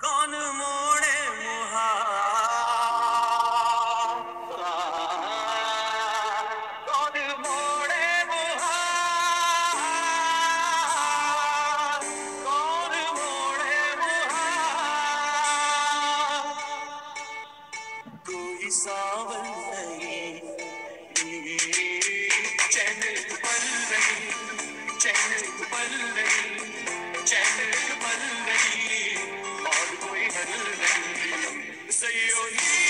कौन मोड़े मुहा? कौन मोड़े मुहा कौन मोड़े मुहा कोई सावन नहीं, चैन पल नहीं, चैन पल नहीं, चैन पल नहीं Yeah.